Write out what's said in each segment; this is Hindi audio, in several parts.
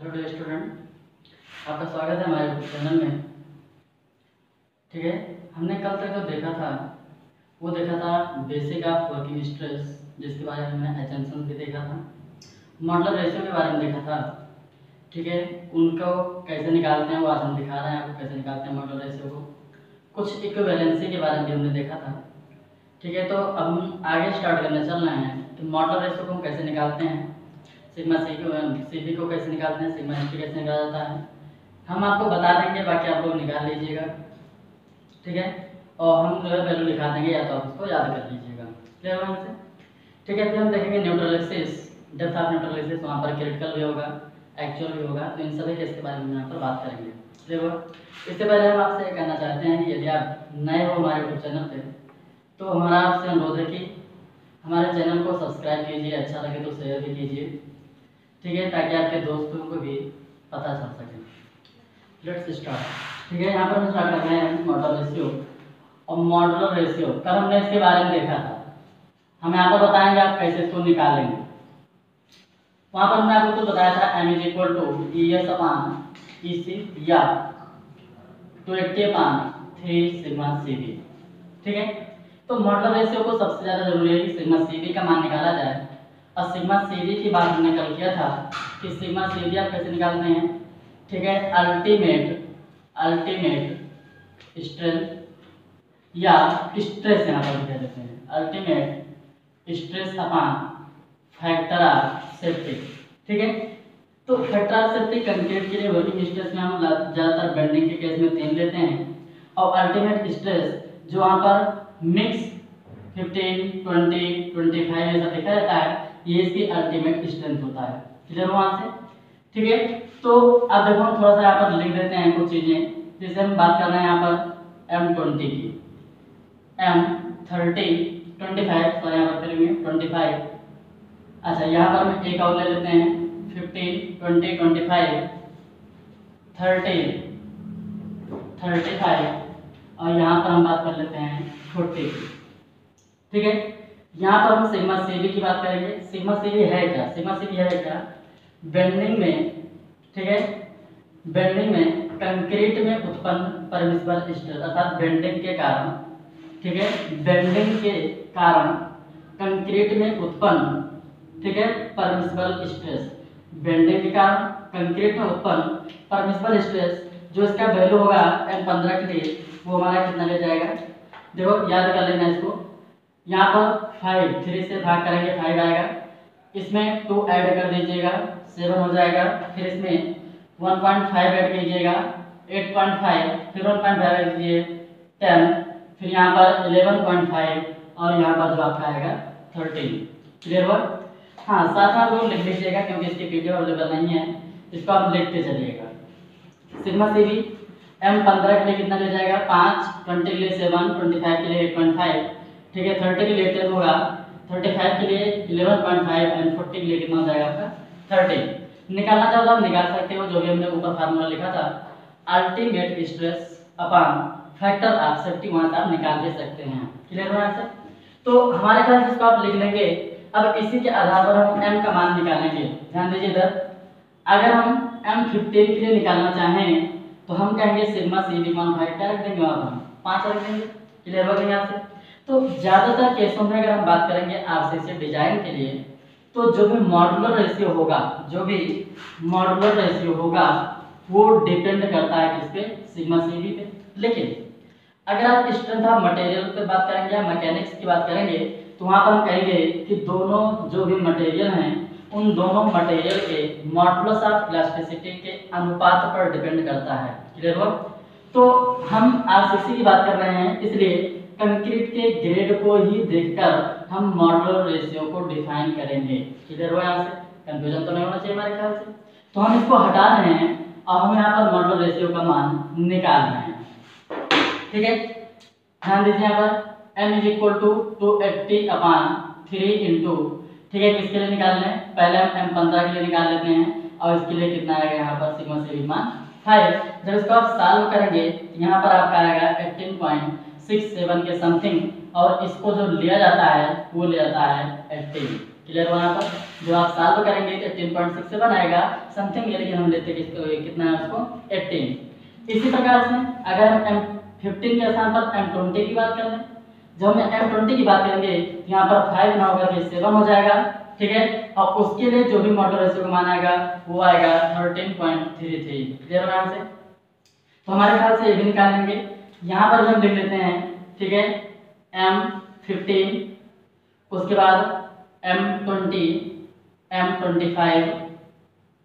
हेलो डियर स्टूडेंट आपका स्वागत है हमारे चैनल में। ठीक है? हमने कल तक जो देखा था, वो देखा था बेसिक ऑफ़ वर्किंग स्ट्रेस जिसके बारे में हमने एजेंशन भी देखा था मॉडल रेशियो के बारे में देखा था। ठीक है? उनको कैसे निकालते हैं, वो आज हम दिखा रहे हैं आपको कैसे निकालते हैं मॉडल रेशियो को। कुछ इक्विवेलेंसी के बारे में भी हमने देखा था। ठीक है? तो अब हम आगे स्टार्ट करने चल रहे हैं। कि मॉडल रेशियो को हम कैसे निकालते हैं? सिग्मा सी को सी बी को कैसे निकालते हैं सिग्मा टी कैसे निकाला जाता है। हम आपको बता देंगे, बाकी आप लोग निकाल लीजिएगा। ठीक है? और हम जो है वैल्यू लिखा देंगे, या तो आप उसको याद कर लीजिएगा। क्लियर होगा से ठीक है, फिर हम देखेंगे न्यूट्रलिसिस डेप्थ ऑफ़ न्यूट्रलिसिस वहाँ पर क्रिटिकल भी होगा एक्चुअल भी होगा तो इन सभी केस के बारे में यहाँ पर बात करेंगे। होगा? इससे पहले हम आपसे ये कहना चाहते हैं कि यदि आप नए हो हमारे यूट्यूब चैनल पे तो हमारा आपसे अनुरोध है कि हमारे चैनल को सब्सक्राइब कीजिए अच्छा लगे तो शेयर भी कीजिए। ठीक है, ताकि आपके दोस्तों को भी पता चल सके। लेट्स स्टार्ट ठीक है, यहाँ पर हम स्टार्ट कर रहे हैं मॉडल रेशियो और मॉडल रेशियो कल हमने इसके बारे में देखा था। हम यहाँ पर बताएँगे आप कैसे इसको निकालेंगे। वहाँ पर हमने आपको तो बताया था M is equal to E S upon E C या two eighty upon three sigma C B ठीक है तो मॉडल रेशियो को सबसे ज़्यादा ज़रूरी है कि सिग्मा सी बी का मान निकाला जाए। और सिग्मा सी बी की बात हमने कल किया था कि सिग्मा सी बी आप कैसे निकालते हैं? ठीक है अल्टीमेट अल्टीमेट स्ट्रेंथ या स्ट्रेस यहाँ पर कह देते हैं। Ultimate stress upon factor of safety ठीक है? तो फैक्टर ऑफ़ सेफ्टी कंक्रीट के लिए वर्किंग स्ट्रेस में हम ज़्यादातर बेंडिंग के केस में तीन लेते हैं। और अल्टीमेट स्ट्रेस जो वहाँ पर मिक्स 15, 20, 25 ऐसा देखा जाता है ये इसकी अल्टीमेट स्ट्रेंथ होता है। क्लियर वहाँ से? ठीक है? तो अब देखो हम थोड़ा सा यहाँ पर लिख देते हैं, कुछ चीज़ें। जैसे हम बात कर रहे हैं यहाँ पर एम ट्वेंटी की। M thirty twenty five sorry यहाँ पर करेंगे ट्वेंटी फाइव अच्छा यहाँ पर हम एक और ले लेते हैं। Fifteen twenty twenty five thirteen thirty five और यहाँ पर हम बात कर लेते हैं फोर्टी ठीक है? यहाँ पर हम सिग्मा सी की बात करेंगे। सिग्मा सी है क्या? सिग्मा सी है क्या? बेंडिंग में, ठीक है? बेंडिंग में कंक्रीट में उत्पन्न परमिसिबल स्ट्रेस अर्थात बेंडिंग के कारण, ठीक है? बेंडिंग के कारण कंक्रीट में उत्पन्न, ठीक है? Permissible stress. बेंडिंग के कारण कंक्रीट में उत्पन्न परमिसिबल स्ट्रेस, जो इसका वैल्यू होगा एम पंद्रह के लिए, वो हमारा कितना ले जाएगा? देखो, याद कर लेना इसको। यहाँ पर फाइव थ्री से भाग करेंगे फाइव आएगा। इसमें टू ऐड कर दीजिएगा सेवन हो जाएगा। फिर इसमें वन पॉइंट फाइव ऐड कीजिएगा एट पॉइंट फाइव फिर वन पॉइंट फाइव कीजिए टेन फिर यहाँ पर इलेवन पॉइंट फाइव और यहाँ पर जो आपका आएगा थर्टीन क्लियर हुआ? हाँ साथ साथ लोग लिख लीजिएगा क्योंकि इसकी पीडीएफ अवेलेबल नहीं है। इसको आप लिखते चलिएगा। सिग्मा सी एम पंद्रह के लिए कितना ले जाएगा? पाँच ट्वेंटी के लिए सेवन ट्वेंटी फाइव के लिए एट पॉइंट फाइव ठीक है थर्टी के लिए टेन होगा। थर्टी फाइव के लिए eleven point five and forty के लिए कितना हो जाएगा आपका? थर्टी निकालना चाहो तो आप निकाल सकते हो, जो भी हमने ऊपर फार्मूला लिखा था। Ultimate stress upon factor of safety वहाँ से आप निकाल दे सकते हैं। क्लियर हुआ से तो हमारे ख्याल से इसको आप लिख लेंगे। अब इसी के आधार पर हम एम का मान निकालेंगे। ध्यान दीजिए इधर। अगर हम m फिफ्टीन के लिए निकालना चाहें तो हम कहेंगे सिग्मा सी बी मान फाइव क्या रख देंगे वहाँ हम पाँच रख देंगे। क्लियर हो गया यहाँ से तो ज़्यादातर केसों में अगर हम बात करेंगे आरसीसी डिज़ाइन के लिए तो जो भी मॉडुलर रेशियो होगा, जो भी मॉडुलर रेशियो होगा, वो डिपेंड करता है किस पे? सिग्मा सी बी पे। लेकिन अगर आप स्ट्रेंथ ऑफ़ मटेरियल पे बात करेंगे, या मैकेनिक्स की बात करेंगे तो वहाँ पर हम कहेंगे कि दोनों जो भी मटेरियल हैं, उन दोनों मटेरियल के मॉडुलस ऑफ़ इलास्टिसिटी के अनुपात पर डिपेंड करता है। क्लियर हो तो हम आरसीसी की बात कर रहे हैं, इसलिए कंक्रीट के ग्रेड को ही देखकर हम मॉडुलर रेशियो को डिफाइन करेंगे। क्लियर हो यहाँ से? कंफ्यूजन तो नहीं होना चाहिए हमारे ख्याल से। तो हम इसको हटा रहे हैं और हम यहाँ पर मॉडुलर रेशियो का मान निकाल रहे हैं। ठीक है? ध्यान दीजिए यहाँ पर। M is equal to two eighty upon three into ठीक है, किसके लिए निकाल लें पहले हम m पंद्रह के लिए निकाल लेते हैं और इसके लिए कितना आएगा यहाँ पर? सिग्मा से मान फाइव जब इसको आप सॉल्व करेंगे, यहाँ पर आपका आएगा एट्टीन पॉइंट सिक्स सेवन के समथिंग और इसको जो लिया जाता है, वो लिया जाता है एट्टीन क्लियर हुआ यहाँ पर? जो आप सॉल्व करेंगे तो एटीन पॉइंट सिक्स सेवन आएगा समथिंग ये लेकिन हम लेते किसको कितना है उसको? एट्टीन इसी प्रकार से अगर हम एम फिफ्टीन के स्थान पर एम ट्वेंटी की बात कर लें। जब हम एम ट्वेंटी की बात करेंगे तो यहाँ पर फाइव ना होकर के सेवन हो जाएगा, ठीक है? और उसके लिए जो भी मॉडल रेशियो का मान आएगा, वो आएगा thirteen point three three clear से? तो हमारे ख्याल से ये भी निकाल लेंगे। यहाँ पर भी हम लिख लेते हैं, ठीक है एम फिफ्टीन उसके बाद M twenty M twenty five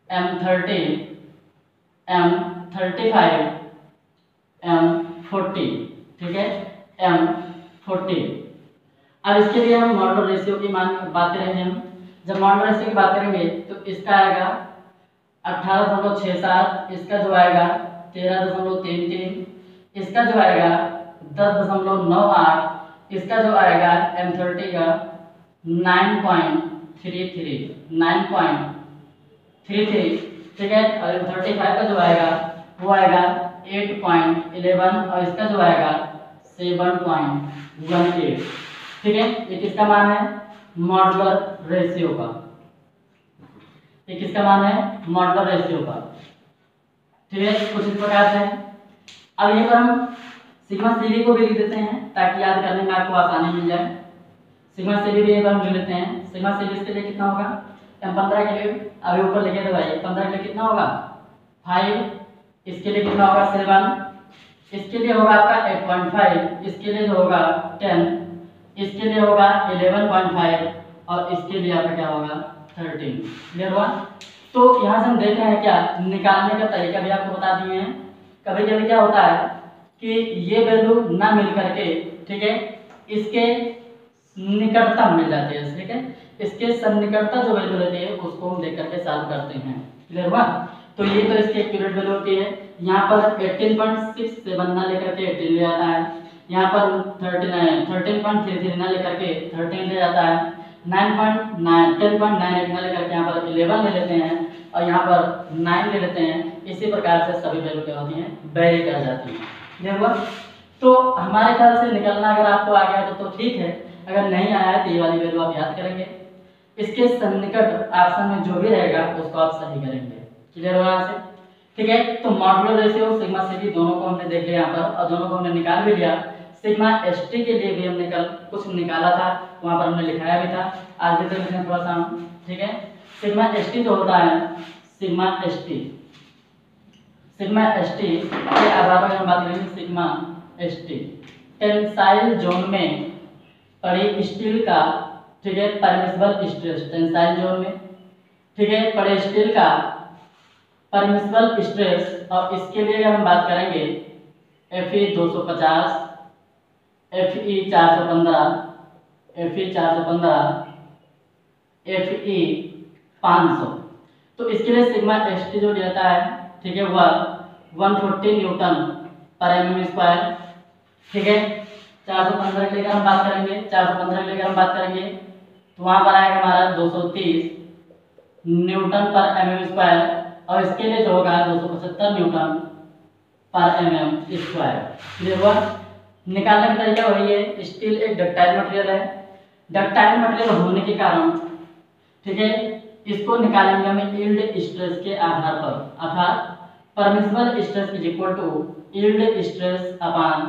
M thirteen M thirty five M forty ठीक है एम फोर्टी अब इसके लिए हम मॉडल रेशियो की मान, बात करेंगे हम। जब मॉडल रेशियो की बात करेंगे तो इसका आएगा अट्ठारह दशमलव छः सात, इसका जो आएगा तेरह दशमलव तीन तीन इसका जो आएगा दस दशमलव नौ आठ, इसका जो आएगा एम थर्टी का nine point three three nine point three three ठीक है? और एम थर्टी फाइव का जो आएगा, वो आएगा एट पॉइंट इलेवन और इसका जो आएगा सेवन पॉइंट वन एट ठीक है? ये किसका मान है? मॉडुलर रेशियो का। ये किसका मान है? मॉडुलर रेशियो का। ठीक है? कुछ इस प्रकार से। अब ये पर हम सिग्मा सीरी को भी लिख देते हैं ताकि याद करने में आपको आसानी मिल जाए। सिग्मा सीरी भी हम लिख लेते हैं। सिग्मा सीरी इसके लिए कितना होगा? एम पंद्रह के लिए अभी ऊपर लिखे थे भाई। पंद्रह के लिए कितना होगा? फाइव इसके लिए कितना होगा? सेवन इसके लिए होगा आपका एट पॉइंट फाइव इसके लिए होगा? टेन इसके लिए होगा इलेवन पॉइंट फाइव और इसके लिए आपका क्या होगा? थर्टीन क्लियर हुआ? तो यहाँ से हम देख रहे हैं क्या? निकालने का तरीका भी आपको बता दिए हैं। कभी कभी क्या होता है कि ये वैल्यू ना मिल करके, ठीक है, इसके निकटतम मिल जाती है, ठीक है, इसके सन्निकटता जो वैल्यू रहती है, उसको हम देख करके सॉल्व करते हैं। क्लियर हुआ? तो ये तो इसकी एक्यूरेट वैल्यू होती है। यहाँ पर एट्टीन पॉइंट सिक्स सेवन ना लेकर के एटीन ले आता है। यहाँ पर thirteen thirteen point three three ना लेकर के थर्टीन ले जाता है। Nine point nine ten point nine eight ना लेकर के यहाँ पर इलेवन ले लेते हैं। और यहाँ पर नाइन ले लेते हैं। इसी प्रकार से सभी वैल्यू क्या होती हैं? वेरी कर जाती हैं? क्लियर हुआ तो हमारे ख्याल से निकलना अगर आपको आ गया तो, तो ठीक है। अगर नहीं आया तो ये वाली वैल्यू आप याद करेंगे। इसके सन्निकट ऑप्शन में जो भी रहेगा उसको आप सही करेंगे। क्लियर हुआ यहाँ से? ठीक है? तो मॉडुलर रेशियो सिग्मा सी दोनों को हमने देख लिया यहाँ पर और दोनों को हमने निकाल भी लिया। सिग्मा एस के लिए भी हमने कल कुछ निकाला था वहाँ पर हमने लिखाया भी था। आज भी देख थोड़ा सा ठीक है? सिग्मा एस टी जो होता है sigma S T. Sigma S T के आधार पर हम बात करेंगे sigma S T. Tensile zone में पड़ी स्टील का, ठीक है, परमिसिबल स्ट्रेस। टेंसाइल जोन में, ठीक है, पड़े स्टील का परमिसिबल स्ट्रेस। और इसके लिए हम बात करेंगे एफ़ ई दो सौ पचास एफ़ ई चार सौ पंद्रह एफ़ ई चार सौ पंद्रह एफ़ ई पाँच सौ। तो इसके लिए सिग्मा एस टी जो रहता है, ठीक है, वह वन फोर्टी न्यूटन पर एम एम स्क्वायर ठीक है? चार सौ पंद्रह के लेकर हम बात करेंगे, चार सौ पंद्रह के लेकर हम बात करेंगे। तो वहाँ पर आएगा हमारा दो सौ तीस न्यूटन पर एम एम स्क्वायर और इसके लिए जो होगा दो सौ पचहत्तर न्यूटन पर एम एम स्क्वायर क्लियर हुआ। निकालने का तरीका वही है, स्टील एक डक्टाइल मटेरियल है। डक्टाइल मटेरियल होने के कारण, ठीक है इसको निकालेंगे हमें? यील्ड स्ट्रेस के आधार पर। अर्थात permissible stress is equal to yield stress upon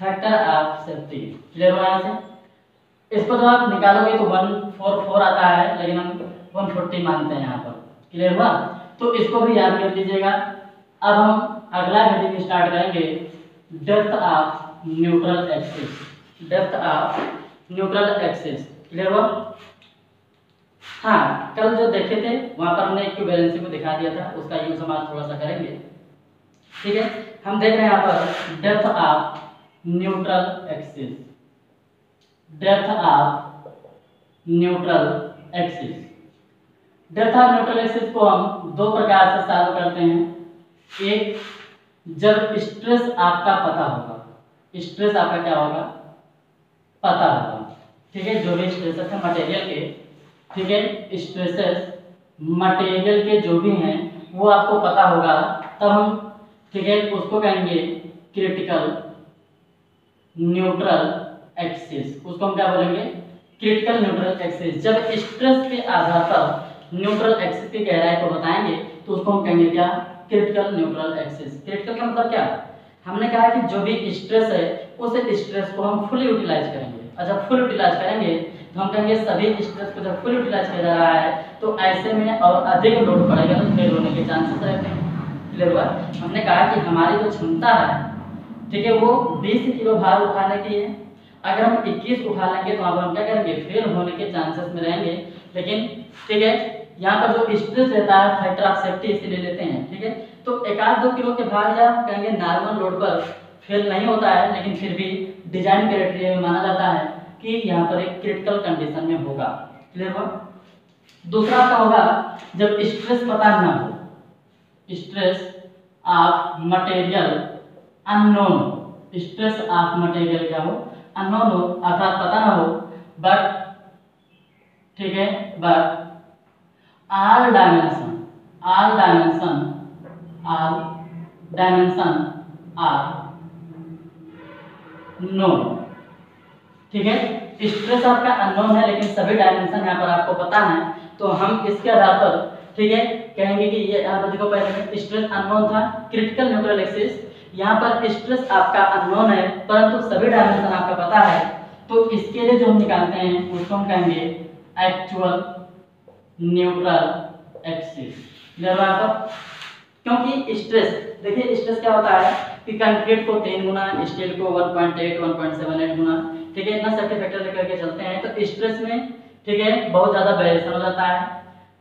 factor of safety clear हुआ यहाँ से? इसको जब आप निकालोगे तो वन फोर फोर आता है, लेकिन हम वन फोर्टी मानते हैं यहाँ पर। क्लियर हुआ? तो इसको भी याद कर लीजिएगा। अब हम अगला हेडिंग स्टार्ट करेंगे depth of neutral axis depth of neutral axis clear हुआ? हाँ कल जो देखे थे, वहाँ पर हमने इक्विवेलेंसी को दिखा दिया था, उसका यूज़ हम आज थोड़ा सा करेंगे। ठीक है? हम देख रहे हैं यहाँ पर depth of neutral axis depth of neutral axis depth of neutral axis को हम दो प्रकार से सॉल्व करते हैं। एक, जब स्ट्रेस आपका पता होगा। स्ट्रेस आपका क्या होगा? पता होगा। ठीक है? जो भी स्ट्रेस है मटेरियल के ठीक है स्ट्रेसेस मटेरियल के जो भी हैं, वो आपको पता होगा। तब हम, ठीक है, उसको कहेंगे क्रिटिकल न्यूट्रल एक्सिस उसको हम क्या बोलेंगे? क्रिटिकल न्यूट्रल एक्सिस जब स्ट्रेस के आधार पर न्यूट्रल एक्सिस की गहराई को बताएँगे तो उसको हम कहेंगे क्या? क्रिटिकल न्यूट्रल एक्सिस क्रिटिकल का मतलब क्या? हमने कहा कि जो भी स्ट्रेस है, उस स्ट्रेस को हम फुल यूटिलाइज करेंगे। अच्छा फुल यूटिलाइज करेंगे तो हम कहेंगे सभी स्ट्रेस को जब फुल यूटिलाइज किया जा रहा है तो ऐसे में और अधिक लोड पड़ेगा तो फेल होने के चांसेस रहते हैं। क्लियर हुआ? हमने कहा कि हमारी जो क्षमता है, ठीक है, वो 20 किलो भार उठाने की है। अगर हम 21 उठा लेंगे तो हम क्या करेंगे? फेल होने के चांसेस में रहेंगे। लेकिन, ठीक है, यहाँ पर जो स्ट्रेस रहता है फैक्टर ऑफ़ सेफ्टी इसीलिए लेते हैं, ठीक है? तो एक आध दो किलो के भार या कहेंगे नॉर्मल लोड पर फेल नहीं होता है, लेकिन फिर भी डिज़ाइन क्राइटेरिया में माना जाता है। कि यहाँ पर एक क्रिटिकल कंडीशन में होगा। क्लियर हुआ? दूसरा क्या होगा? जब स्ट्रेस पता ना हो stress of material unknown stress of material क्या हो? अननोन हो, अर्थात पता ना हो बट ठीक है but all dimension all dimension all dimension are known ठीक है? स्ट्रेस आपका अननोन है, लेकिन सभी डायमेंशन यहाँ पर आपको पता है। तो हम इसके आधार पर, ठीक है? कहेंगे कि ये पर देखो, पहले स्ट्रेस अननोन था क्रिटिकल न्यूट्रल एक्सिस यहाँ पर स्ट्रेस आपका अननोन है, परंतु सभी डायमेंशन आपका पता है। तो इसके लिए जो हम निकालते हैं, उसको हम कहेंगे एक्चुअल न्यूट्रल एक्सिस क्योंकि स्ट्रेस देखिए स्ट्रेस क्या होता है कि कंक्रीट को तीन गुना स्टील को 1.8 1.78 गुना। ठीक है, इतना सेफ्टी फैक्टर लेकर के चलते हैं। तो स्ट्रेस में, ठीक है, बहुत ज़्यादा वेरिएशन हो जाता है।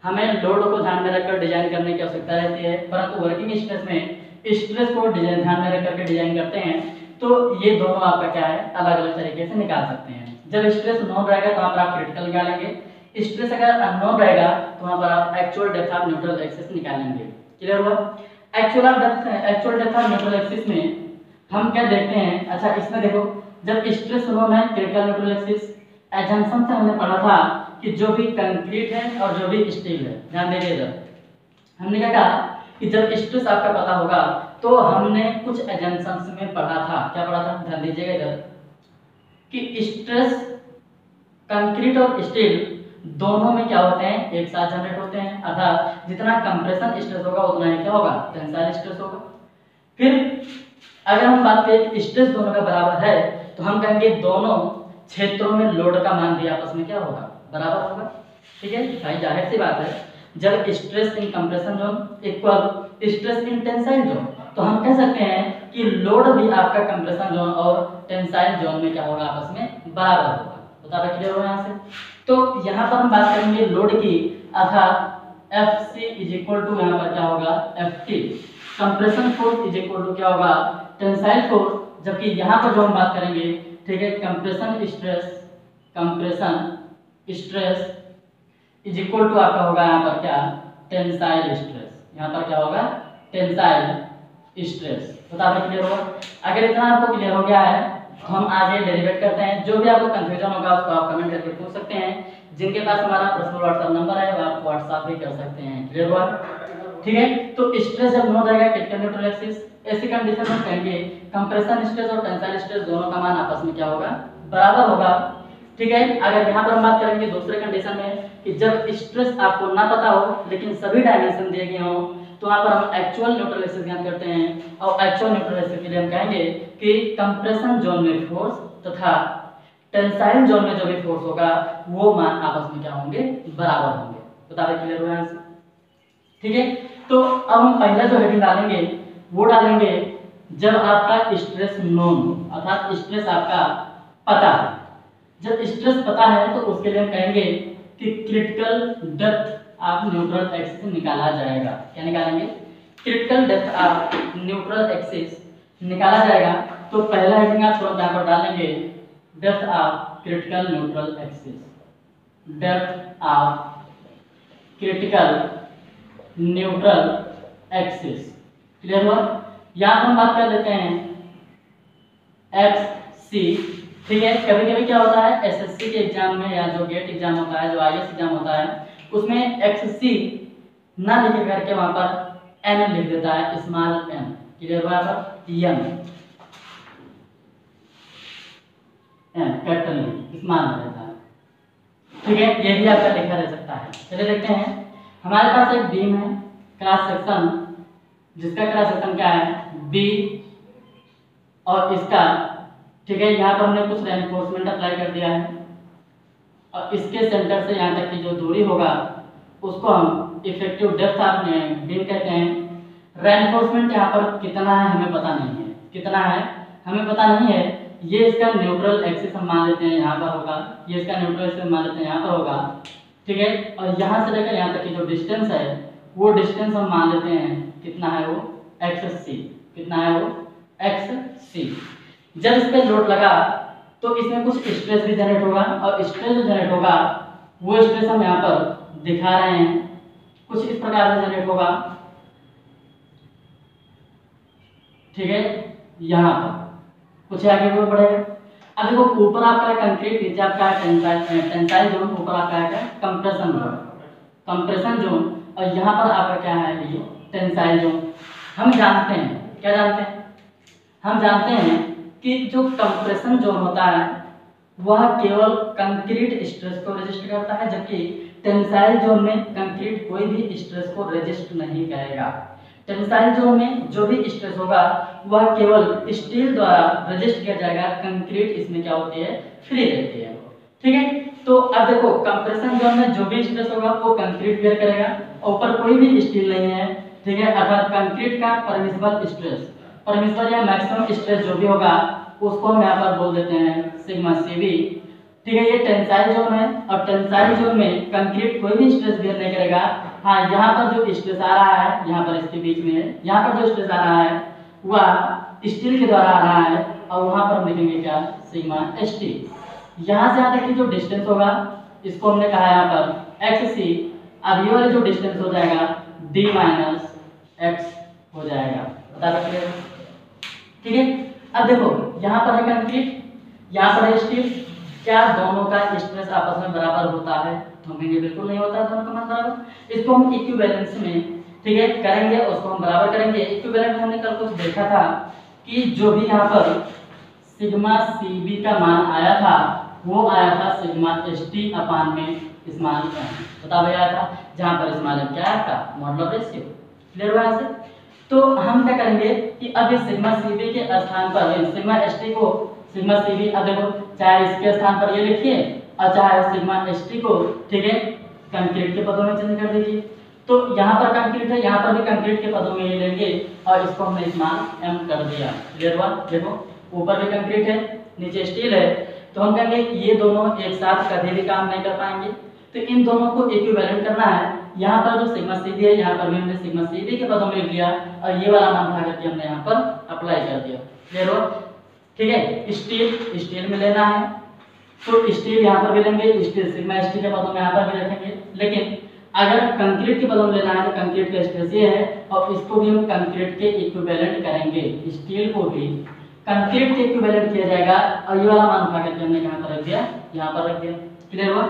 हमें लोड को ध्यान में रखकर डिज़ाइन करने की आवश्यकता रहती है। परंतु वर्किंग स्ट्रेस में स्ट्रेस को डिज़ाइन ध्यान में रख करके डिज़ाइन करते हैं तो ये दोनों आपका क्या है अलग अलग तरीके से निकाल सकते हैं। जब स्ट्रेस नॉन रहेगा तो पर आप क्रिटिकल निकालेंगे। स्ट्रेस अगर अननोन रहेगा तो वहाँ पर आप actual depth of neutral axis निकालेंगे। क्लियर हुआ? Actual actual depth of neutral axis में हम क्या देखते हैं? अच्छा इसमें देखो जब स्ट्रेस नोन है क्रिटिकल न्यूट्रल एक्सिस एजम्पशन से हमने पढ़ा था कि जो भी कंक्रीट है और जो भी स्टील है, ध्यान दीजिए इधर। हमने क्या कहा कि जब स्ट्रेस आपका पता होगा तो हमने कुछ एजम्पशंस में पढ़ा था। क्या पढ़ा था? ध्यान दीजिएगा इधर। कि स्ट्रेस कंक्रीट और स्टील दोनों में क्या होते हैं? एक साथ जनरेट होते हैं। अर्थात जितना कंप्रेशन स्ट्रेस होगा, उतना ही क्या होगा? टेंसाइल स्ट्रेस होगा। फिर अगर हम बात करें स्ट्रेस दोनों का बराबर है तो हम कहेंगे दोनों क्षेत्रों में लोड का मान भी आपस में क्या होगा? बराबर होगा। ठीक है भाई, ज़ाहिर सी बात है, जब stress in compression zone equal stress in tensile zone तो हम कह सकते हैं कि लोड भी आपका कंप्रेशन जोन और टेंसाइल जोन में क्या होगा? आपस में बराबर होगा। बता रहे क्लियर हो यहाँ से? तो यहाँ पर हम बात करेंगे लोड की। अर्थात F C is equal to यहाँ पर क्या होगा? F T compression force is equal to क्या होगा? टेंसाइल फोर्स जबकि यहाँ पर जो हम बात करेंगे, ठीक है compression stress compression stress is equal to आपका होगा यहाँ पर क्या? टेंसाइल स्ट्रेस यहाँ पर क्या होगा? टेंसाइल स्ट्रेस बता रहे क्लियर होगा? अगर इतना आपको क्लियर हो गया है तो हम आगे डेरिवेट करते हैं। जो भी आपको कंफ्यूजन होगा, उसको आप कमेंट करके पूछ सकते हैं। जिनके पास हमारा पर्सनल व्हाट्सएप नंबर है, वो आप व्हाट्सएप भी कर सकते हैं। क्लियर हुआ? ठीक है? तो स्ट्रेस जब नोट रहेगा क्रिटिकल न्यूट्रल एक्सिस ऐसी कंडीशन में कहेंगे कंप्रेशन स्ट्रेस और टेंसाइल स्ट्रेस दोनों का मान आपस में क्या होगा? बराबर होगा। ठीक है? अगर यहाँ पर हम बात करेंगे दूसरे कंडीशन में, कि जब स्ट्रेस आपको ना पता हो, लेकिन सभी डायमेंशन दिए गए हों तो वहाँ पर हम एक्चुअल न्यूट्रल एक्सिस ज्ञात करते हैं। और एक्चुअल न्यूट्रल एक्सिस के लिए हम कहेंगे कि कंप्रेशन जोन में फोर्स तथा टेंसाइल जोन में जो भी फोर्स होगा, वो मान आपस में क्या होंगे? बराबर होंगे। बता रहे क्लियर हुआ ठीक है? तो अब हम पहला जो हेडिंग डालेंगे, वो डालेंगे जब आपका स्ट्रेस नोन अर्थात स्ट्रेस आपका पता है। जब स्ट्रेस पता है तो उसके लिए हम कहेंगे कि critical depth of neutral axis निकाला जाएगा। क्या निकालेंगे? Critical depth of neutral axis निकाला जाएगा। तो पहला हेडिंग आप तुरंत यहाँ पर डालेंगे? Depth of critical neutral axis depth of critical neutral axis. Clear हुआ? यहाँ हम बात कर लेते हैं एक्स सी ठीक है कभी कभी क्या होता है? एसएससी के एग्ज़ाम में या जो गेट एग्ज़ाम होता है, जो आईएएस एग्ज़ाम होता है, उसमें एक्स सी ना लिख करके वहाँ पर एन लिख देता है स्मॉल एन क्लियर हुआ एम एन कैपिटल स्मॉल है। ठीक है ये भी आपका लिखा रह सकता है। चलिए देखते हैं। हमारे पास एक बीम है क्रॉस सेक्शन जिसका क्रॉस सेक्शन क्या है? बी और इसका, ठीक है? यहाँ पर हमने कुछ रेनफोर्समेंट अप्लाई कर दिया है। और इसके सेंटर से यहाँ तक की जो दूरी होगा, उसको हम इफ़ेक्टिव डेप्थ ऑफ़ बीम कहते हैं। रेनफोर्समेंट यहाँ पर कितना है, हमें पता नहीं है। कितना है? हमें पता नहीं है। ये इसका न्यूट्रल एक्सिस हम मान लेते हैं यहाँ पर होगा। ये इसका न्यूट्रल एक्सिस मान लेते हैं यहाँ पर होगा। ठीक है? और यहाँ से लेकर यहाँ तक की जो डिस्टेंस है, वो डिस्टेंस हम मान लेते हैं, कितना है वो? एक्स सी कितना है वो? एक्स सी जब इस पर लोड लगा तो इसमें कुछ स्ट्रेस भी जनरेट होगा और स्ट्रेस जो जनरेट होगा, वो स्ट्रेस हम यहाँ पर दिखा रहे हैं। कुछ इस प्रकार से जनरेट होगा। ठीक है? यहाँ पर। कुछ आगे बढ़ेगा। देखो, ऊपर आपका कंक्रीट नीचे आपका है जोन ऊपर आपका है कंप्रेशन जोन कंप्रेशन जोन और यहाँ पर आपका क्या है? ये टेंसाइल जोन हम जानते हैं, क्या जानते हैं? हम जानते हैं कि जो कंप्रेशन जोन होता है, वह केवल कंक्रीट स्ट्रेस को रजिस्ट करता है, जबकि टेंसाइल जोन में कंक्रीट कोई भी स्ट्रेस को रजिस्ट नहीं करेगा। टेंसाइल जोन में जो भी स्ट्रेस होगा, वह केवल स्टील द्वारा रजिस्ट किया जाएगा, कंक्रीट इसमें क्या होती है? फ्री रहती है। ठीक है? तो अब देखो, कंप्रेशन जोन में जो भी स्ट्रेस होगा, वो कंक्रीट बेयर करेगा। ऊपर कोई भी स्टील नहीं है। ठीक है? अर्थात कंक्रीट का परमिसिबल स्ट्रेस। परमिसिबल या मैक्सिमम स्ट्रेस जो भी होगा, उसको हम यहाँ पर बोल देते हैं सिग्मा सीवी ठीक है? ये टेंसाइल जोन है। और टेंसाइल जोन में कंक्रीट कोई भी स्ट्रेस बेयर नहीं करेगा। हाँ यहाँ पर जो रहा है, यहाँ पर इसके बीच में है यहाँ पर जो रहा है, वह स्टील के द्वारा आ रहा है, और वहाँ पर हम लिखेंगे क्या? सिग्मा एस टी यहाँ से यहाँ की जो डिस्टेंस होगा, इसको हमने कहा यहाँ पर एक्स सी अब ये वाला जो डिस्टेंस हो जाएगा डी माइनस एक्स हो जाएगा। बता सकते ठीक है? अब देखो, यहाँ पर है कंक्रीट यहाँ पर है स्टील क्या दोनों का स्ट्रेस आपस में बराबर होता है? तो हमें बिल्कुल नहीं होता दोनों का मान बराबर इसको हम इक्विवेलेंस में, ठीक है, करेंगे, उसको हम बराबर करेंगे। इक्विवेलेंट हमने कल कुछ देखा था कि जो भी यहाँ पर सिग्मा सी बी का मान आया था, वो आया था सिग्मा एस टी अपान में इस मान का। बता भैया था, जहाँ पर इस मान क्या था? मॉडल रेशियो क्लियर हुआ से तो हम क्या करेंगे कि अब सिग्मा सी बी के स्थान पर सिग्मा एस टी को सिग्मा सी बी अब देखो, चाहे इसके स्थान पर ये लिखिए, और चाहे सिग्मा एस टी को, ठीक है कंक्रीट के पदों में चेंज कर दीजिए। तो यहाँ पर कंक्रीट है, यहाँ पर भी कंक्रीट के पदों में ही लेंगे, और इसको हमने इस मान एम कर दिया। क्लियर हुआ? देखो, ऊपर भी कंक्रीट है, नीचे स्टील है। तो हम कहेंगे, ये दोनों एक साथ कभी भी काम नहीं कर पाएँगे। तो इन दोनों को इक्विवेलेंट करना है। यहाँ पर जो सिग्मा सी है, यहाँ पर भी हमने सिग्मा सी के पदों में लिख लिया, और ये वाला मान करके हमने यहाँ पर अप्लाई कर दिया। क्लियर हो ठीक है? स्टील स्टील में लेना है। तो स्टील यहाँ पर भी लेंगे, स्टील सिग्मा स्टील के पदों में यहाँ पर भी रखेंगे। लेकिन अगर कंक्रीट के में लेना है तो कंक्रीट का स्ट्रेस ये है, और इसको भी हम कंक्रीट के इक्विवेलेंट करेंगे। स्टील को भी कंक्रीट के इक्विवेलेंट किया जाएगा, और ये वाला मान उठा करके हमने यहाँ पर रख दिया, यहाँ पर रख दिया। क्लियर हुआ?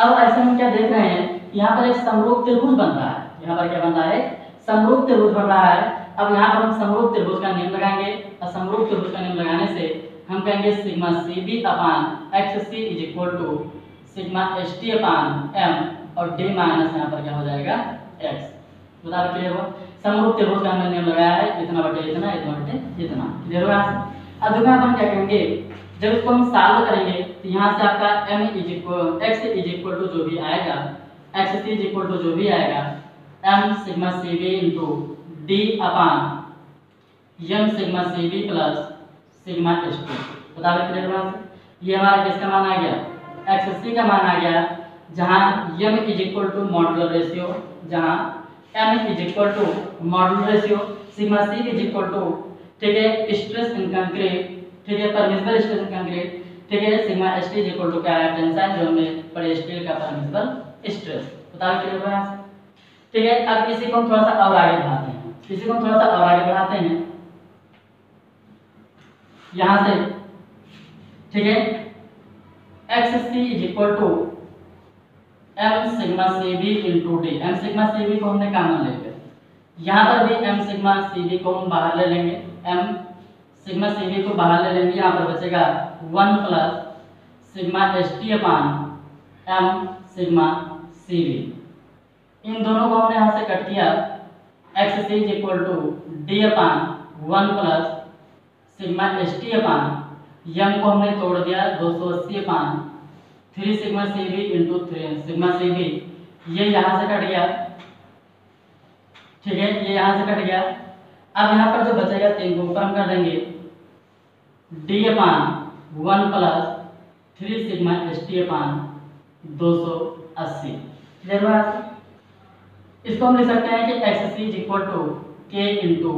अब ऐसे हम क्या देख रहे हैं, यहाँ पर एक समरूप त्रिभुज बन रहा है। यहाँ पर क्या बन रहा है? समरूप त्रिभुज बन रहा है। अब यहाँ पर हम समरूप त्रिभुज का नियम लगाएँगे। और समरूप त्रिभुज का नियम लगाने से हम कहेंगे sigma C B upon X C is equal to sigma S T upon M और डी माइनस यहाँ पर क्या हो जाएगा? एक्स बता रहे क्लियर हुआ समरूप त्रिभुज का हमने नियम लगाया है, इतना बटे इतना इतना बटे इतना। क्लियर हुआ अब देखो हम क्या करेंगे जब इसको हम सॉल्व करेंगे तो यहाँ से आपका m is equal X is equal to जो भी आएगा X C is equal to जो भी आएगा, m sigma C B into D upon. M sigma C B plus sigma S T. Clear हुआ ये हमारा किसका मान आ गया? एक्स सी का मान आ गया, जहाँ m is equal to modular ratio जहाँ m is equal to modular ratio sigma C is equal to ठीक है स्ट्रेस इन कंक्रीट ठीक है परमिसिबल स्ट्रेस इन कंक्रीट ठीक है, sigma S T is equal to क्या है टेंसाइल जोन में पर स्टील का परमिसिबल स्ट्रेस बता क्लियर हुआ ठीक है, अब इसी को हम थोड़ा सा और आगे बढ़ाते हैं। इसी को हम थोड़ा सा और आगे बढ़ाते हैं। यहाँ से, ठीक है? X C is equal to M sigma C B into D M sigma C B को हमने कॉमन ले लिया? यहाँ पर भी एम सिग्मा सी बी को हम बाहर ले लेंगे। एम सिग्मा सी बी को बाहर ले लेंगे, यहाँ पर बचेगा one plus sigma S T upon M sigma C B इन दोनों को हमने यहाँ से कट किया। X C is equal to D upon one plus sigma S T upon M को हमने तोड़ दिया दो सौ अस्सी upon three sigma C B into three sigma C B. ये यहाँ से कट गया। ठीक है, ये यहाँ से कट गया। अब यहाँ पर जो बचेगा तीन को ऊपर हम कर देंगे। D upon one plus three sigma S T upon दो सौ अस्सी। इसको हम लिख सकते हैं कि X C is equal to K into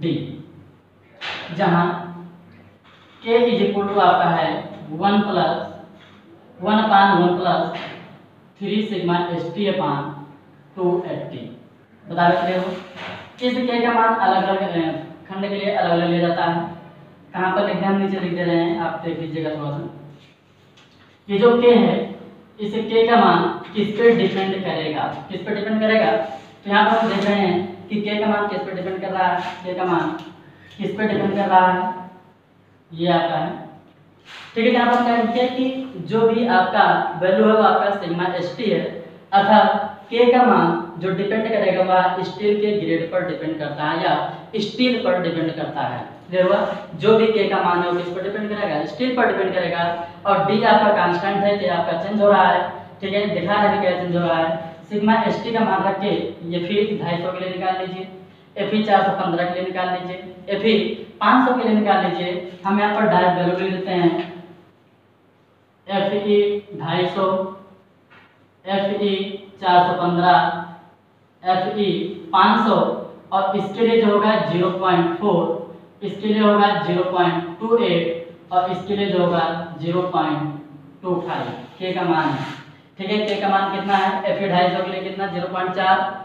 D जहाँ के इज़ इक्वल टू आपका है one plus one upon one plus three sigma S T upon two eighty बता रहे हो? इस के का मान अलग अलग खंड के लिए अलग अलग लिया जाता है। कहाँ पर लिखते नीचे लिख दे रहे हैं। आप देख लीजिएगा थोड़ा सा। ये जो के है, इस के का मान किस पे डिपेंड करेगा? किस पे डिपेंड करेगा? तो यहाँ पर हम देख रहे हैं कि के का मान किस पे डिपेंड कर रहा है? के का मान किस पे डिपेंड कर रहा है? ये आपका है। ठीक है यहाँ पर क्या लिखिए कि जो भी आपका वैल्यू है, वो आपका सिग्मा एस टी है, अर्थात के का मान जो डिपेंड करेगा, वह स्टील के ग्रेड पर डिपेंड करता है या स्टील पर डिपेंड करता है। जो भी के का मान है, वो किस पर डिपेंड करेगा? स्टील पर डिपेंड करेगा। और डी आपका कांस्टेंट है कि आपका चेंज हो रहा है। ठीक है, दिखा है क्या चेंज हो रहा है। सिग्मा एस टी का मान रख के ये फिर ढाई सौ के लिए निकाल लीजिए। एफ़ ई चार सौ पंद्रह के लिए निकाल लीजिए। एफ़ ई पाँच सौ के लिए निकाल लीजिए। हम यहाँ पर डायरेक्ट वैल्यू ले लेते हैं। एफ़ ई ढाई सौ एफ़ ई चार सौ पंद्रह एफ़ ई पाँच सौ और इसके लिए जो होगा ज़ीरो पॉइंट फोर, इसके लिए होगा ज़ीरो पॉइंट टू एट और इसके लिए जो होगा ज़ीरो पॉइंट टू फाइव। के का मान। है ठीक है के का मान कितना है? एफ़ ई ढाई सौ के लिए कितना? ज़ीरो पॉइंट चार।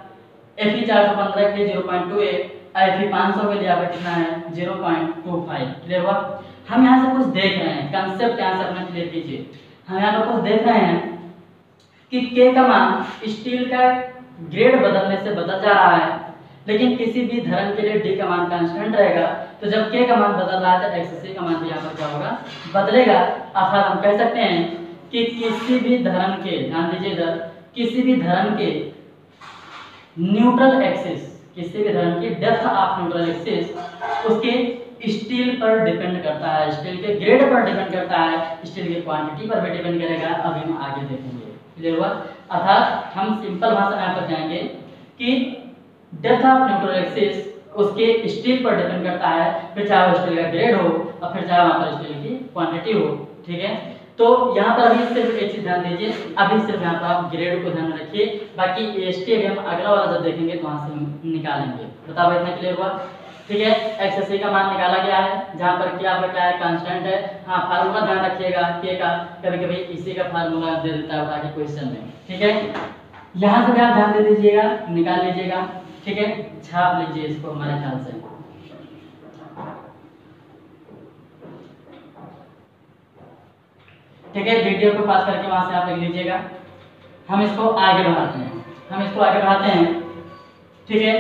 एफ़ ई चार सौ पंद्रह के zero point two eight F E पाँच सौ के लिए आपका कितना है? Zero point two five clear हुआ? हम यहाँ से कुछ देख रहे हैं। कंसेप्ट यहाँ से अपना क्लियर कीजिए। हम यहाँ पर कुछ देख रहे हैं कि के का मान स्टील का ग्रेड बदलने से बदल जा रहा है, लेकिन किसी भी धर्म के लिए डी का मान कांस्टेंट रहेगा। तो जब के का मान बदल रहा है तो एक्स सी का मान भी यहाँ पर क्या होगा? बदलेगा। अर्थात हम कह सकते हैं कि किसी भी धर्म के, ध्यान दीजिए इधर, किसी भी धर्म के न्यूट्रल एक्सिस किसी भी धर्म की डेप्थ ऑफ़ न्यूट्रल एक्सिस, उसके स्टील पर डिपेंड करता है। स्टील के ग्रेड पर डिपेंड करता है। स्टील की क्वांटिटी पर भी डिपेंड करेगा। अभी हम आगे देखेंगे। क्लियर हुआ? अर्थात हम सिंपल भाषा यहाँ पर जाएँगे कि डेप्थ ऑफ़ न्यूट्रल एक्सिस उसके स्टील पर डिपेंड करता है। फिर चाहे वो स्टील का ग्रेड हो, और फिर चाहे वहाँ पर स्टील की क्वांटिटी हो। ठीक है? तो यहाँ पर अभी सिर्फ़ एक चीज़ ध्यान दीजिए, अभी सिर्फ़ यहाँ पर आप ग्रेड को ध्यान रखिए, बाकी एस टी हम अगला वाला जब देखेंगे तो वहाँ से निकालेंगे। बताओ इतना क्लियर हुआ? ठीक है एक्स का मान निकाला गया है, जहाँ पर क्या पर क्या है कांस्टेंट है। हाँ फार्मूला ध्यान रखिएगा के का कभी कभी इसी का फार्मूला दे देता है उठा के क्वेश्चन में। ठीक है? यहाँ से भी आप ध्यान दे दीजिएगा, निकाल लीजिएगा। ठीक है? छाप लीजिए इसको हमारे ख्याल से। ठीक है, वीडियो को पास करके वहाँ से आप लिख लीजिएगा। हम इसको आगे बढ़ाते हैं। हम इसको आगे बढ़ाते हैं। ठीक है?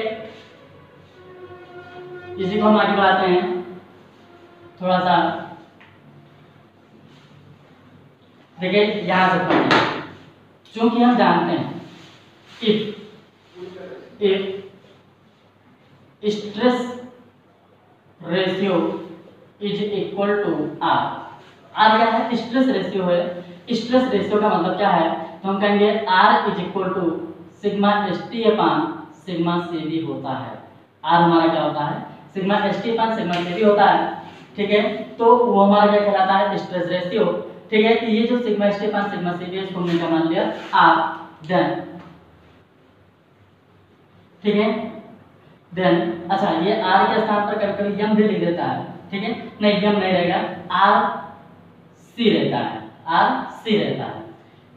इसी को हम आगे बढ़ाते हैं। थोड़ा सा देखिए, यहाँ से पढ़ते हैं। चूँकि हम जानते हैं if if stress ratio is equal to R R क्या है? स्ट्रेस रेशियो है। स्ट्रेस रेशियो का मतलब क्या है? तो हम कहेंगे R is equal to sigma S T upon sigma C B होता है। आर हमारा क्या होता है? Sigma S T upon sigma C B होता है। ठीक है? तो वो हमारा क्या कहलाता है? स्ट्रेस रेशियो ठीक है? कि ये जो sigma S T upon sigma C B इसको हमने मान लिया? आर देन ठीक है? देन अच्छा ये आर के स्थान पर कभी कभी यम भी लिख देता है। ठीक है? नहीं, यम नहीं रहेगा। आर सी रहता है आर सी रहता है।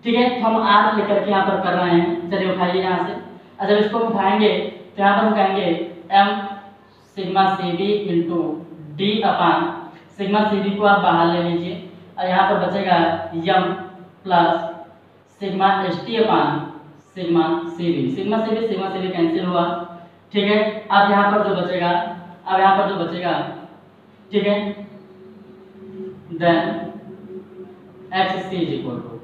ठीक है तो हम आर लेकर के यहाँ पर कर रहे हैं। चलिए उठाइए यहाँ से। जब इसको उठाएँगे तो यहाँ पर हम कहेंगे M sigma C B into D upon sigma C B को आप बाहर ले लीजिए। और यहाँ पर बचेगा M plus sigma S T upon sigma C B sigma C B sigma C B cancel हुआ। ठीक है, अब यहाँ पर जो बचेगा, अब यहाँ पर जो बचेगा, ठीक है then X C is equal to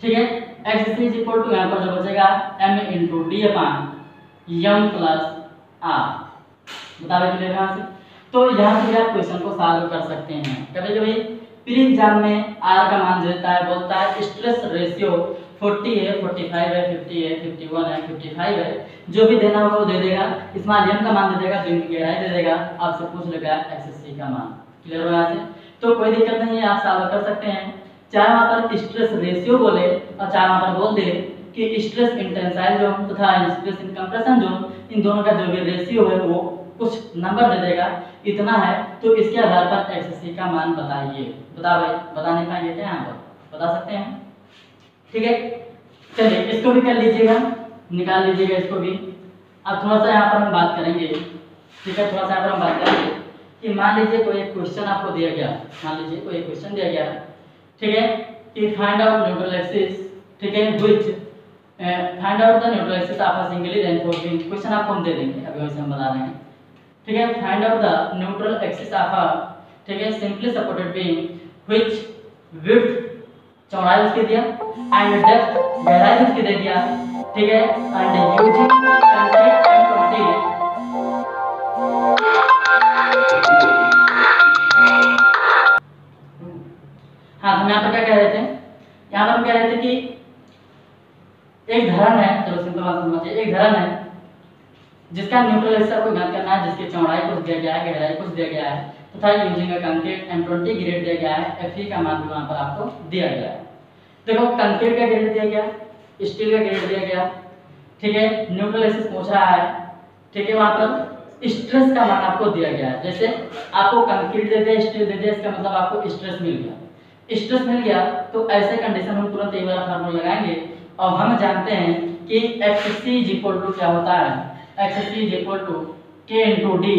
ठीक है? X C is equal to यहाँ पर जो बचेगा M into D upon M plus R बता रहे क्लियर यहाँ से? तो यहाँ से आप क्वेश्चन को सॉल्व कर सकते हैं। कभी कभी प्री एग्ज़ाम में आर का मान देता है, बोलता है स्ट्रेस रेशियो 40 है 45 है 50 है 51 है 55 है। जो भी देना होगा वो दे देगा। इसमें यम का मान दे देगा बीम की गहराई दे देगा, आपसे पूछ लेगा एक्सएससी का मान। क्लियर हो यहाँ से तो कोई दिक्कत नहीं है, आप सॉल्व कर सकते हैं। चाहे वहाँ पर स्ट्रेस रेशियो बोले और चाहे वहाँ पर बोल दे कि स्ट्रेस इन टेंसाइल जोन तथा स्ट्रेस इन कंप्रेशन जोन इन दोनों का जो भी रेशियो है वो कुछ नंबर दे देगा। इतना है तो इसके आधार पर एक्सएससी का मान बताइए। बता भाई बता नहीं पाएँगे क्या यहाँ पर? बता सकते हैं? ठीक है? चलिए, इसको भी कर लीजिएगा। निकाल लीजिएगा इसको भी। अब थोड़ा सा यहाँ पर हम बात करेंगे। ठीक है थोड़ा सा यहाँ पर हम बात करेंगे कि मान लीजिए कोई एक क्वेश्चन आपको दिया गया। मान लीजिए कोई एक क्वेश्चन दिया गया। ठीक है? कि फाइंड आउट न्यूट्रल एक्सिस ठीक है? Which find out the neutral axis of a singly reinforcing question आपको हम दे देंगे, अभी वैसे हम बता रहे हैं। ठीक है? Find out the neutral axis of a ठीक है? Simply supported beam which width चौड़ाई उसकी दिया एंड डेप्थ गहराई उसकी दे दिया, ठीक है? And using concrete and quantity हाँ हम यहाँ पर क्या कह रहे थे? यहाँ पर हम कह रहे थे कि एक धरन है, चलो सिंपल बात समझिए एक धरन है, जिसका न्यूट्रल एक्सिस आपको ज्ञात करना है, जिसकी चौड़ाई कुछ दिया गया है, गहराई कुछ दिया गया है, तथा using a concrete M20 grade दिया गया है Fe का मान भी वहाँ पर आपको दिया गया है। देखो कंक्रीट का ग्रेड दिया गया स्टील का ग्रेड दिया गया, ठीक है न्यूट्रल एक्सिस पूछ रहा है, ठीक है, वहाँ पर स्ट्रेस का मान आपको दिया गया है। जैसे आपको कंक्रीट दे दिया स्टील दे दिया, इसका मतलब आपको स्ट्रेस मिल गया। स्ट्रेस मिल गया तो ऐसे कंडीशन में तुरंत ये वाला फार्मूला लगाएँगे। और हम जानते हैं कि एक्स सी इक्वल टू क्या होता है? X C equal to K into D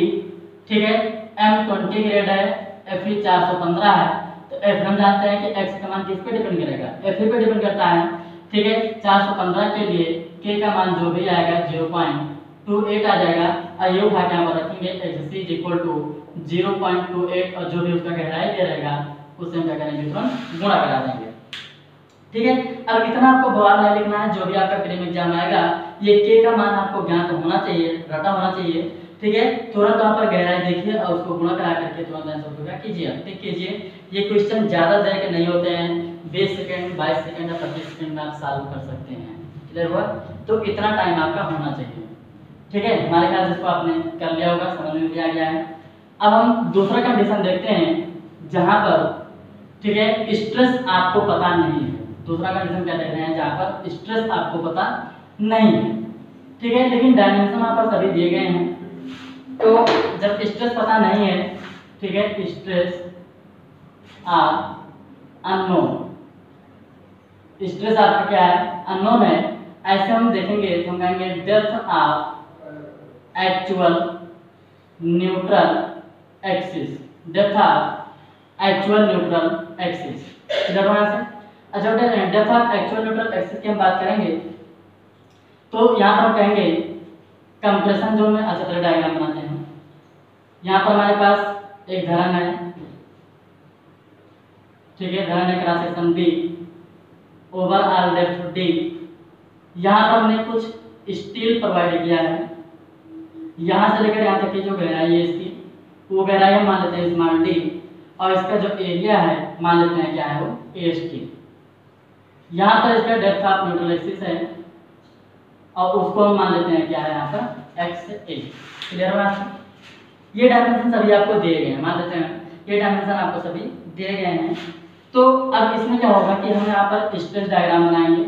ठीक है? एम ट्वेंटी ग्रेड है एफ़ ई चार सौ पंद्रह है। तो एफ़ हम जानते हैं कि एक्स का मान किस पे डिपेंड करेगा? एफ़ ई पे डिपेंड करता है, ठीक है? चार सौ पंद्रह के लिए के का मान जो भी आएगा ज़ीरो पॉइंट टू एट आ जाएगा। और ये उठा के यहाँ पर रखेंगे X C equal to zero point two eight और जो भी उसका गहराई दे रहेगा उससे हम क्या करेंगे तुरंत गुणा करा देंगे। ठीक है? अब इतना आपको बवाल नहीं लिखना है, जो भी आपका प्रीम एग्ज़ाम आएगा, ये के का मान आपको ज्ञात होना चाहिए रटा होना चाहिए। ठीक है? तुरंत वहाँ पर गहराई देखिए और उसको गुणा करा करके तुरंत आंसर होगा कीजिए। ठीक कीजिए, ये क्वेश्चन ज़्यादा देर के नहीं होते हैं। बीस सेकंड बाईस सेकंड या पच्चीस सेकंड में आप सॉल्व कर सकते हैं। क्लियर हुआ? तो इतना टाइम आपका होना चाहिए। ठीक है? हमारे ख्याल से इसको आपने कर लिया होगा, समझ में भी आ गया है। अब हम दूसरा कंडीशन देखते हैं, जहाँ पर ठीक है स्ट्रेस आपको पता नहीं है। दूसरा कंडीशन क्या देख रहे हैं जहाँ पर? स्ट्रेस आपको पता नहीं है। ठीक है, लेकिन डायमेंशन वहाँ पर सभी दिए गए हैं। तो जब स्ट्रेस पता नहीं है, ठीक है स्ट्रेस आर अननोन स्ट्रेस आपका क्या है? अननोन है। ऐसे हम देखेंगे तो हम कहेंगे depth of actual neutral axis depth of actual neutral axis. Clear हो यहाँ से? अच्छा बेटा depth of actual neutral axis की हम बात करेंगे। तो यहाँ पर हम कहेंगे कंप्रेशन जोन में अच्छा पहले डायग्राम बनाते हैं। यहाँ पर हमारे पास एक धरन है। ठीक है, धरन है cross section B over R depth D यहाँ पर हमने कुछ स्टील प्रोवाइड किया है। यहाँ से लेकर यहाँ तक की जो गहराई है इसकी, वो गहराई हम मान लेते हैं स्मॉल डी और इसका जो एरिया है, मान लेते हैं क्या है वो एस टी यहाँ पर इसका डेप्थ ऑफ़ न्यूट्रल एक्सिस है, और उसको हम मान लेते हैं क्या है यहाँ पर एक्स ए क्लियर बात आपको ये डायमेंशन सभी आपको दिए गए हैं, मान लेते हैं, ये डायमेंशन आपको सभी दिए गए हैं। तो अब इसमें क्या होगा कि हम यहाँ पर स्ट्रेस डायग्राम बनाएँगे,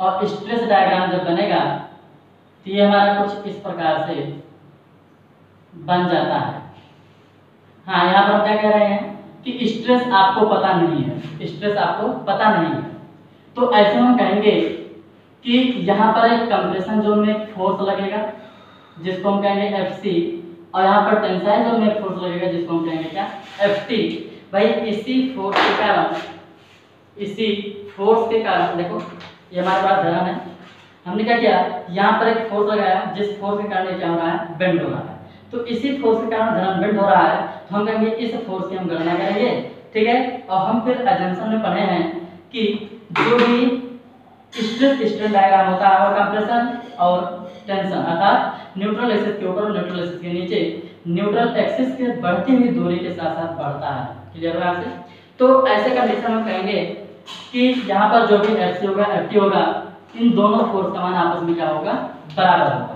और स्ट्रेस डायग्राम जब बनेगा तो ये हमारा कुछ इस प्रकार से बन जाता है। हाँ यहाँ पर क्या कह रहे हैं कि स्ट्रेस आपको पता नहीं है। स्ट्रेस आपको पता नहीं है। तो ऐसे हम कहेंगे कि यहाँ पर एक कंप्रेशन जोन में फोर्स लगेगा, जिसको हम कहेंगे एफ़ सी और यहाँ पर टेंसाइल जोन में फोर्स लगेगा, जिसको हम कहेंगे क्या? एफ़ टी भाई, इसी फोर्स के कारण, इसी फोर्स के कारण, देखो, ये हमारे पास धरन है। हमने क्या किया? यहाँ पर एक फोर्स लगाया, जिस फोर्स के कारण क्या हो रहा है? बेंड हो रहा है। तो इसी फोर्स के कारण धरन बेंड हो रहा है तो हम कहेंगे इस फोर्स की हम गणना करेंगे, ठीक है? और हम फिर एजेंशन में पढ़े हैं कि जो भी स्ट्रेस स्ट्रेन डायग्राम होता है, वो कंप्रेशन और टेंशन अर्थात न्यूट्रल एक्सिस के ऊपर और न्यूट्रल एक्सिस के नीचे न्यूट्रल एक्सिस के बढ़ती हुई दूरी के साथ साथ बढ़ता है क्लियर हुआ आपसे? तो ऐसे कंडीशन में कहेंगे कि यहाँ पर जो भी एफ़ होगा एफटी होगा, इन दोनों फोर्स का मान आपस में क्या होगा? बराबर होगा।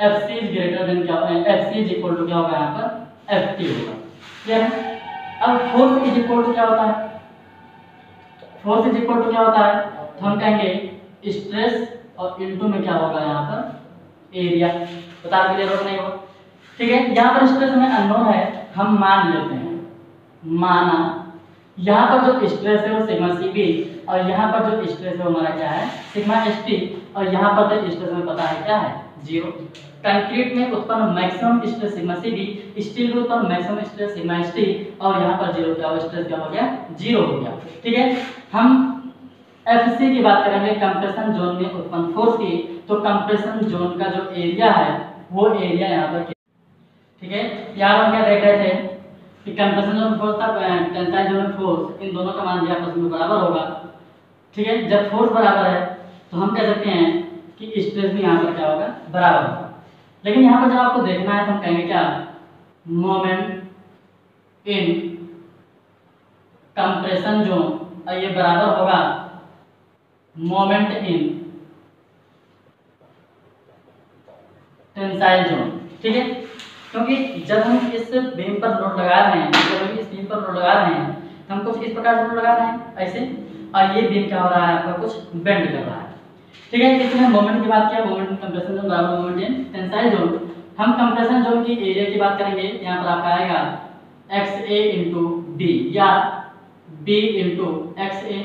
F C is greater than क्या F C is equal to क्या होगा यहाँ पर? एफ़ टी होगा। क्लियर है अब फोर्स इज़ इक्वल टू क्या होता है? फोर्स इज़ इक्वल टू क्या होता है? तो हम कहेंगे स्ट्रेस और इनटू में क्या होगा यहाँ पर? एरिया बता दीजिए ज़रूरत नहीं होगा ठीक है? यहाँ पर स्ट्रेस में अननोन है। हम मान लेते हैं। माना, यहाँ पर जो स्ट्रेस है वो सिग्मा सी बी और यहाँ पर जो स्ट्रेस है वो हमारा क्या है? सिग्मा एस टी और यहाँ पर जो स्ट्रेस हमें पता है क्या है? ज़ीरो कंक्रीट में उत्पन्न maximum stress sigma C B steel में उत्पन्न maximum stress sigma S T और यहाँ पर ज़ीरो क्या स्ट्रेस क्या हो गया? ज़ीरो हो गया। ठीक है? हम एफ़ सी की बात करेंगे कंप्रेशन जोन में उत्पन्न फोर्स की। तो कंप्रेशन जोन का जो एरिया है, वो एरिया यहाँ पर ठीक है? यहाँ हम क्या देख रहे थे? कि कंप्रेशन जोन फोर्स था टेंसाइल जोन फोर्स इन दोनों का मान आपस में बराबर होगा। ठीक है? जब फोर्स बराबर है तो हम कह सकते हैं कि स्ट्रेस भी यहाँ पर क्या होगा? बराबर होगा। लेकिन यहाँ पर जब आपको देखना है तो हम कहेंगे क्या? मोमेंट इन कंप्रेशन जोन ये बराबर होगा मोमेंट इन टेंसाइल जोन ठीक है? क्योंकि जब हम इस बीम पर लोड लगा रहे हैं, जब हम इस बीम पर लोड लगा रहे हैं तो हम कुछ इस प्रकार से लोड लगा रहे हैं, ऐसे? और ये बीम क्या हो रहा है? आपका कुछ बेंड कर रहा है। ठीक है इसमें मोमेंट की बात किया मोमेंट कंप्रेशन जोन बराबर मोमेंट इन टेंसाइल जोन हम कंप्रेशन जोन की एरिया की बात करेंगे, यहाँ पर आपका आएगा एक्स ए इंटू बी या बी इंटू एक्स ए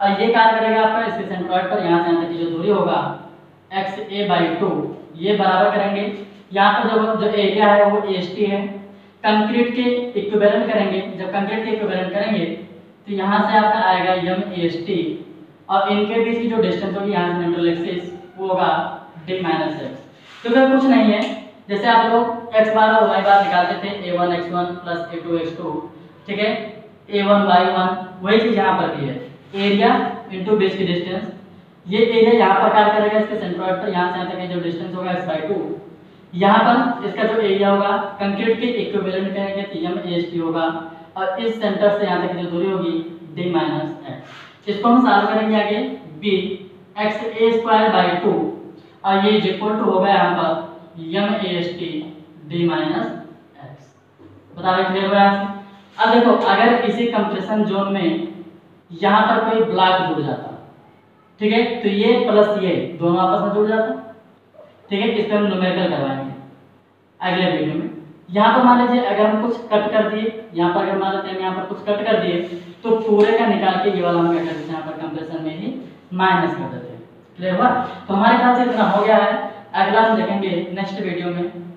और ये कार्य करेगा आपका इसके सेंट्रॉइड पर, यहाँ से यहाँ तक की जो दूरी होगा एक्स ए बाई टू ये बराबर करेंगे। यहाँ पर जो जो एरिया है, वो एस टी है। कंक्रीट के इक्विवेलेंट करेंगे। जब कंक्रीट के इक्विवेलेंट करेंगे तो यहाँ से आपका आएगा यम एस और इनके बीच की जो डिस्टेंस होगी यहाँ से न्यूट्रल एक्सिस वो होगा डी माइनस एक्स तो फिर कुछ नहीं है। जैसे आप लोग x बार और y बार निकालते थे A one X one plus A two X two ठीक है? ए वन वाई वन वही चीज़ यहाँ पर भी है। एरिया इंटू बेस की डिस्टेंस ये एरिया यहाँ पर कार्य करेगा इसके सेंट्रॉइड पर यहाँ से यहाँ तक जो डिस्टेंस होगा एक्स बाई टू यहाँ पर इसका जो एरिया होगा कंक्रीट के इक्विवेलेंट करेंगे तो एम एच टी होगा। और इस सेंटर से यहाँ तक जो दूरी होगी डी माइनस एक्स इसको हम सॉल्व करेंगे आगे? B X A square by two और ये इक्वल टू होगा यहाँ पर M A S T D minus X बता रहे क्लियर हुआ अब देखो, अगर इसी कंप्रेशन जोन में यहाँ पर कोई ब्लॉक जुड़ जाता, ठीक है? तो ये प्लस ये दोनों आपस में जुड़ जाता, ठीक है? इस पर हम न्यूमेरिकल करवाएँगे। अगले वीडियो में। यहाँ पर मान लीजिए अगर हम कुछ कट कर दिए, यहाँ पर अगर मान लेते हैं यहाँ पर कुछ कट कर दिए तो पूरे का निकाल के ये वाला हम क्या कर देते हैं, यहाँ पर कंप्रेशन में ही माइनस कर देते हैं। क्लियर हुआ? तो हमारे ख्याल से इतना हो गया है। अगला हम देखेंगे नेक्स्ट वीडियो में।